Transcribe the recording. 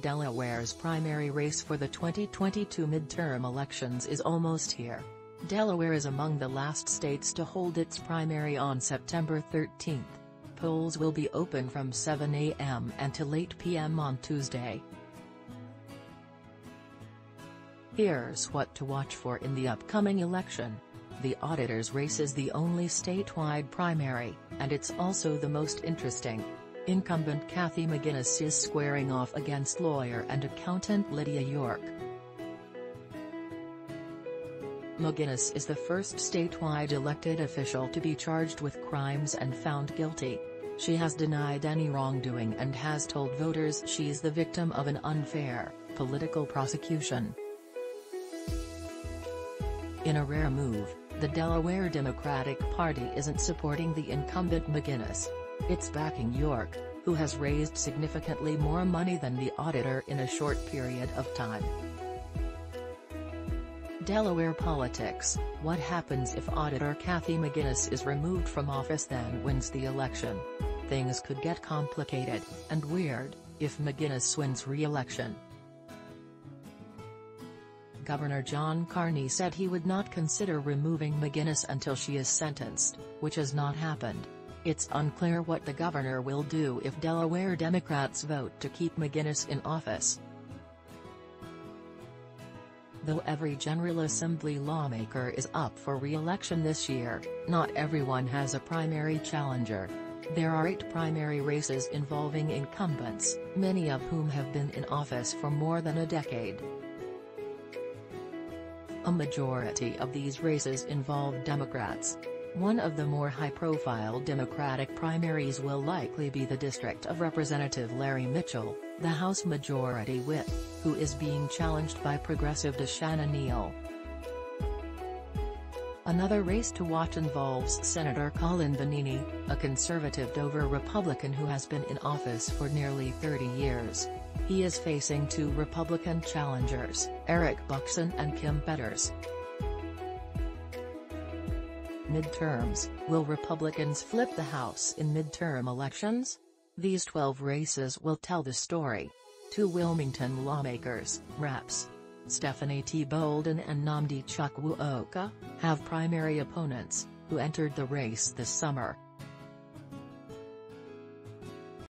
Delaware's primary race for the 2022 midterm elections is almost here. Delaware is among the last states to hold its primary on September 13. Polls will be open from 7 a.m. until 8 p.m. on Tuesday. Here's what to watch for in the upcoming election. The auditor's race is the only statewide primary, and it's also the most interesting. Incumbent Kathy McGuiness is squaring off against lawyer and accountant Lydia York. McGuiness is the first statewide elected official to be charged with crimes and found guilty. She has denied any wrongdoing and has told voters she's the victim of an unfair, political prosecution. In a rare move, the Delaware Democratic Party isn't supporting the incumbent McGuiness. It's backing York, who has raised significantly more money than the auditor in a short period of time. Delaware politics, what happens if Auditor Kathy McGuiness is removed from office then wins the election? Things could get complicated, and weird, if McGuiness wins re-election. Governor John Carney said he would not consider removing McGuiness until she is sentenced, which has not happened. It's unclear what the governor will do if Delaware Democrats vote to keep McGuiness in office. Though every General Assembly lawmaker is up for re-election this year, not everyone has a primary challenger. There are eight primary races involving incumbents, many of whom have been in office for more than a decade. A majority of these races involve Democrats, one of the more high-profile Democratic primaries will likely be the District of Representative Larry Mitchell, the House Majority Whip, who is being challenged by progressive DeShanna Neal. Another race to watch involves Senator Colin Bonini, a conservative Dover Republican who has been in office for nearly 30 years. He is facing two Republican challengers, Eric Buckson and Kim Betters. Midterms, will Republicans flip the House in midterm elections? These 12 races will tell the story. Two Wilmington lawmakers, Reps. Stephanie T. Bolden and Nnamdi Chukwuocha, have primary opponents, who entered the race this summer.